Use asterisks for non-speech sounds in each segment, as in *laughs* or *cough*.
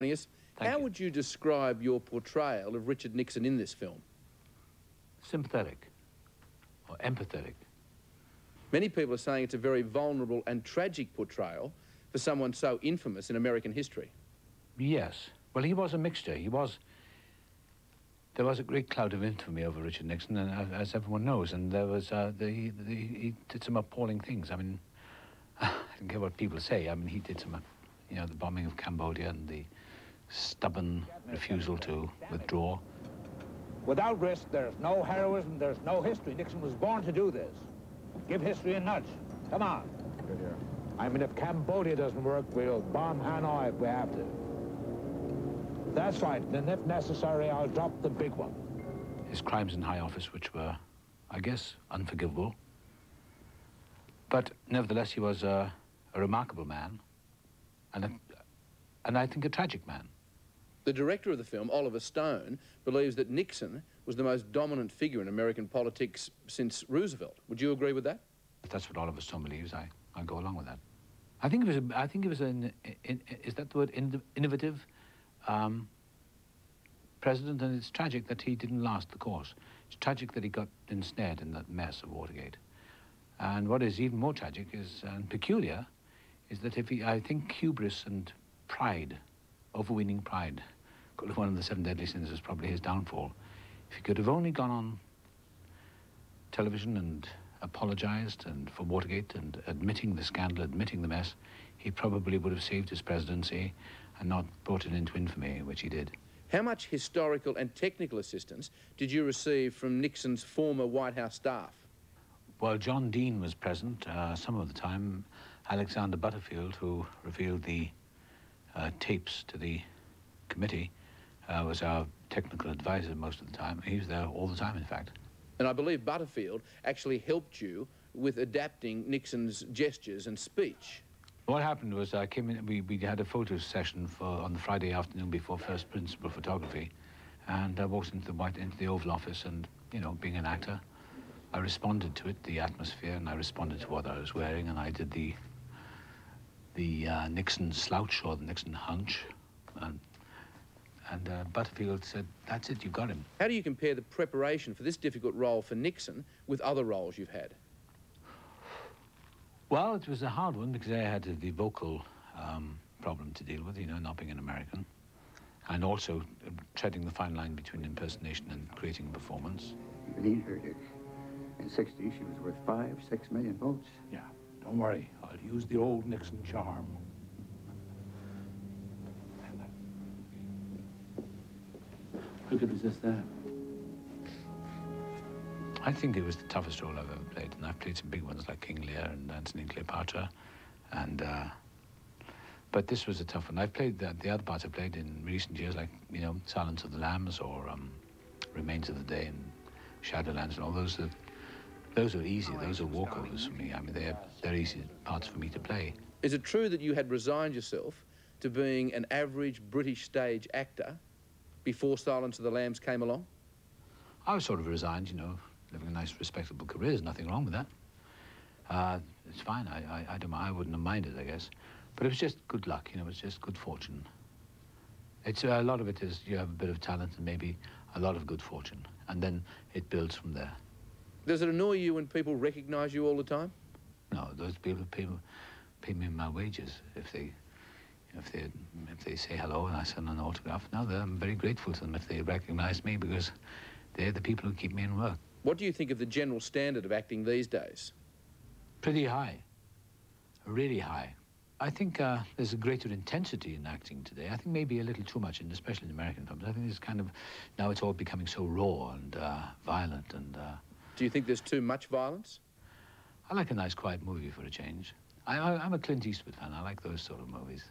Thank How you. would you describe your portrayal of Richard Nixon in this film? Sympathetic or empathetic. Many people are saying it's a very vulnerable and tragic portrayal for someone so infamous in American history. Yes. Well, he was a mixture. He was. There was a great cloud of infamy over Richard Nixon, and uh, as everyone knows, and there was uh, the, the, he did some appalling things. I mean, *laughs* I don't care what people say. I mean, he did some, uh, you know, the bombing of Cambodia and the stubborn refusal to withdraw. Without risk, there's no heroism, there's no history. Nixon was born to do this. Give history a nudge. Come on. I mean, if Cambodia doesn't work, we'll bomb Hanoi if we have to. That's right, and if necessary, I'll drop the big one. His crimes in high office, which were, I guess, unforgivable. But nevertheless, he was a, a remarkable man, and, a, and I think a tragic man. The director of the film, Oliver Stone, believes that Nixon was the most dominant figure in American politics since Roosevelt. Would you agree with that? If that's what Oliver Stone believes, I, I go along with that. I think it was, I think it was an, in, is that the word, in, innovative um, president, and it's tragic that he didn't last the course. It's tragic that he got ensnared in that mess of Watergate. And what is even more tragic is, and peculiar, is that if he, I think hubris and pride, overweening pride, one of the seven deadly sins was probably his downfall. If he could have only gone on television and apologized and for Watergate and admitting the scandal, admitting the mess, he probably would have saved his presidency and not brought it into infamy, which he did. How much historical and technical assistance did you receive from Nixon's former White House staff? Well, John Dean was present uh, some of the time. Alexander Butterfield, who revealed the uh, tapes to the committee, uh, was our technical advisor most of the time. He was there all the time, in fact. And I believe Butterfield actually helped you with adapting Nixon's gestures and speech. What happened was I came in, we, we had a photo session for, on the Friday afternoon before first principal photography, and I walked into the white into the Oval Office, and you know, being an actor, I responded to it, the atmosphere, and I responded to what I was wearing, and I did the the uh, Nixon slouch or the Nixon hunch, and and uh, Butterfield said, "That's it, you've got him." How do you compare the preparation for this difficult role for Nixon with other roles you've had? Well, it was a hard one because I had the vocal um, problem to deal with, you know, not being an American, and also uh, treading the fine line between impersonation and creating a performance. Beneath her, Dick. In 60, she was worth five, six million votes. Yeah, don't worry. I'll use the old Nixon charm. Who could resist that? I think it was the toughest role I've ever played, and I've played some big ones like King Lear and Antony and Cleopatra, and uh, but this was a tough one. I've played the, the other parts I've played in recent years, like you know Silence of the Lambs or um, Remains of the Day and Shadowlands, and all those. Are, those are easy. Those are walkovers for me. I mean, they're they're easy parts for me to play. Is it true that you had resigned yourself to being an average British stage actor before Silence of the Lambs came along? I was sort of resigned, you know, living a nice, respectable career. There's nothing wrong with that. Uh, it's fine. I, I, I, don't, I wouldn't have minded, I guess. But it was just good luck, you know, it was just good fortune. It's, uh, a lot of it is you have a bit of talent and maybe a lot of good fortune, and then it builds from there. Does it annoy you when people recognise you all the time? No, those people pay, pay me my wages if they, if they, if they say hello and I send an autograph. No, I'm very grateful to them if they recognise me because they're the people who keep me in work. What do you think of the general standard of acting these days? Pretty high, really high. I think uh, there's a greater intensity in acting today. I think maybe a little too much, in, especially in American films. I think it's kind of, now it's all becoming so raw and uh, violent and... Uh, do you think there's too much violence? I like a nice quiet movie for a change. I, am a Clint Eastwood fan. I like those sort of movies.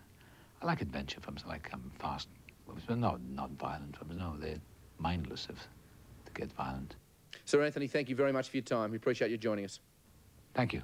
I like adventure films. I like um, fast movies, but not, not violent films. No, they're mindless if they get violent. Sir Anthony, thank you very much for your time. We appreciate you joining us. Thank you.